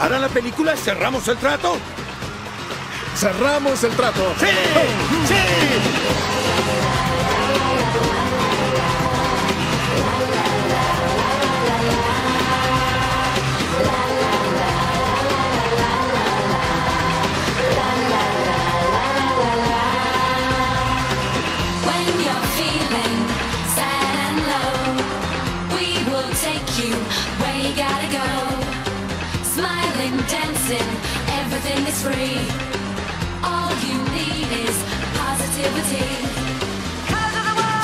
¿Hará la película? ¿Cerramos el trato? ¡Cerramos el trato! ¡Sí! ¡Sí! Dancing, everything is free. All you need is positivity. Colors of the world,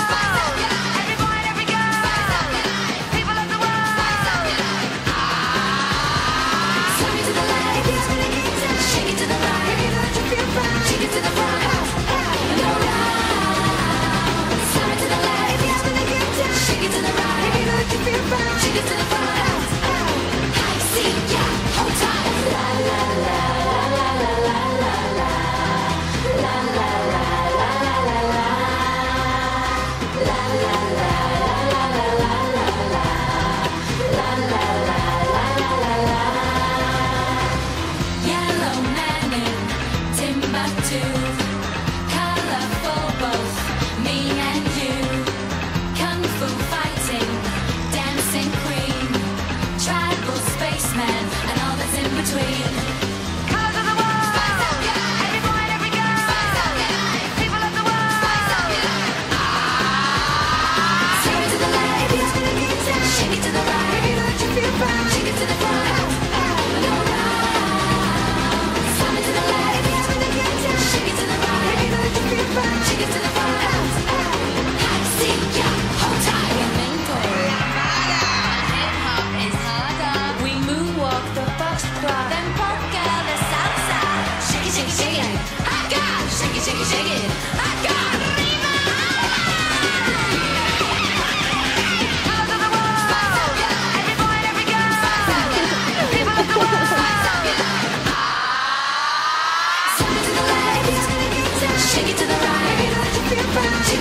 Timbuktu, colorful both me and you. Kung fu fighting, dancing queen, tribal spaceman, and all that's in between. Take it to the